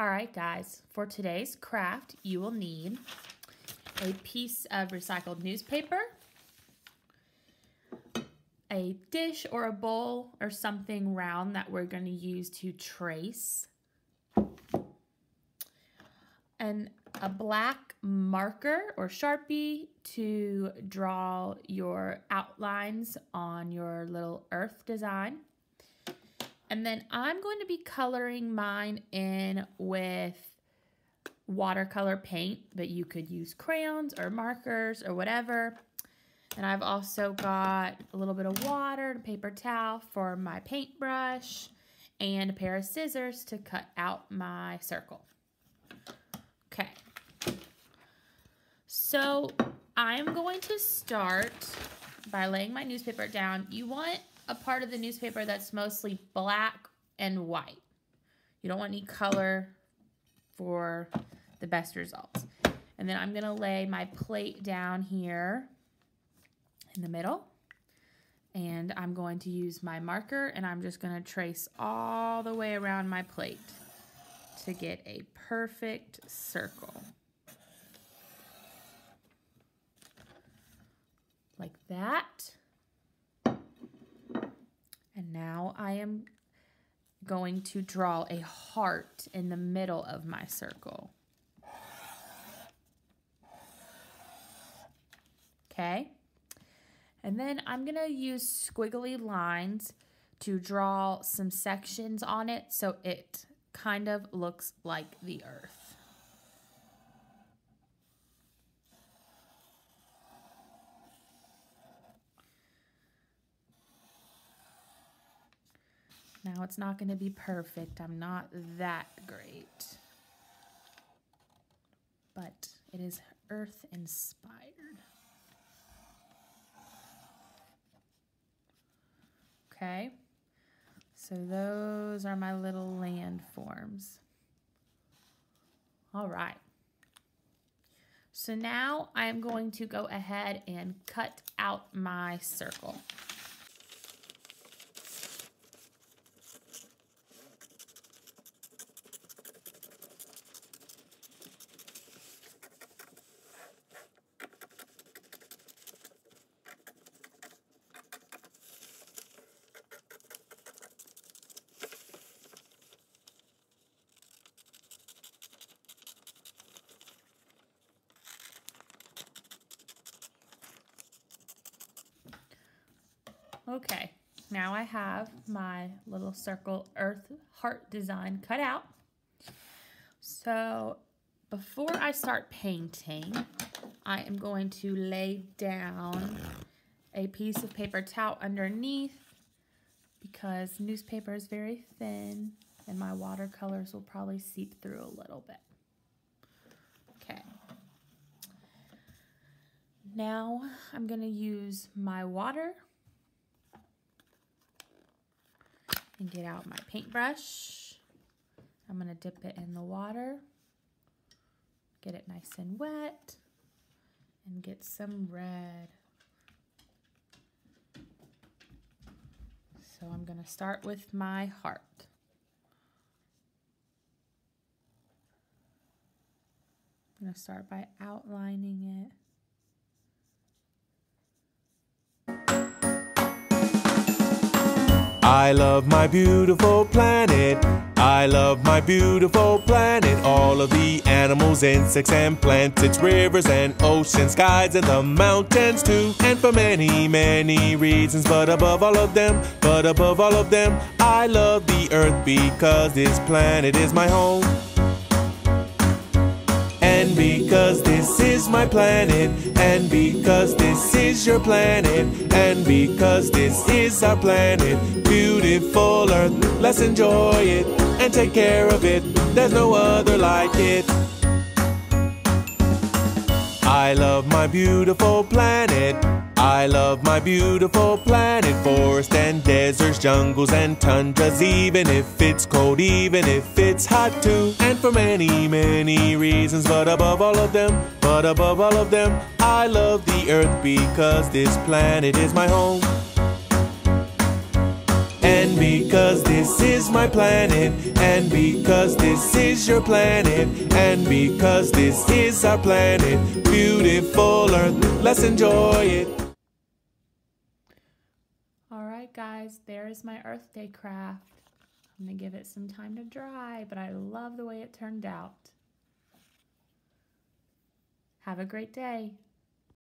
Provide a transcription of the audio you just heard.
All right, guys, for today's craft, you will need a piece of recycled newspaper, a dish or a bowl or something round that we're going to use to trace, and a black marker or Sharpie to draw your outlines on your little earth design. And then I'm going to be coloring mine in with watercolor paint, but you could use crayons or markers or whatever. And I've also got a little bit of water and paper towel for my paintbrush and a pair of scissors to cut out my circle. Okay. So I'm going to start by laying my newspaper down. You want a part of the newspaper that's mostly black and white. You don't want any color for the best results. And then I'm going to lay my plate down here in the middle. And I'm going to use my marker and I'm just going to trace all the way around my plate to get a perfect circle. Like that. And now I am going to draw a heart in the middle of my circle. Okay. And then I'm going to use squiggly lines to draw some sections on it so it kind of looks like the earth. Now it's not going to be perfect. I'm not that great. But it is earth inspired. Okay. So those are my little landforms. All right. So now I'm going to go ahead and cut out my circle. Okay, now I have my little circle earth heart design cut out. So before I start painting, I am going to lay down a piece of paper towel underneath because newspaper is very thin and my watercolors will probably seep through a little bit. Okay. Now I'm going to use my water and get out my paintbrush. I'm going to dip it in the water, get it nice and wet, and get some red. So I'm going to start with my heart. I'm going to start by outlining I love my beautiful planet. I love my beautiful planet. All of the animals, insects, and plants, its rivers and oceans, skies, and the mountains too. And for many, many reasons, but above all of them, but above all of them, I love the earth because this planet is my home. And because this is my planet, and because this is your planet, and because this is our planet, beautiful Earth, let's enjoy it and take care of it. There's no other like it. I love my beautiful planet. I love my beautiful planet, forest and deserts, jungles and tundras, even if it's cold, even if it's hot too. And for many, many reasons, but above all of them, but above all of them, I love the earth because this planet is my home. And because this this is my planet, and because this is your planet, and because this is our planet, beautiful Earth, let's enjoy it. All right, guys, there is my Earth Day craft. I'm going to give it some time to dry, but I love the way it turned out. Have a great day.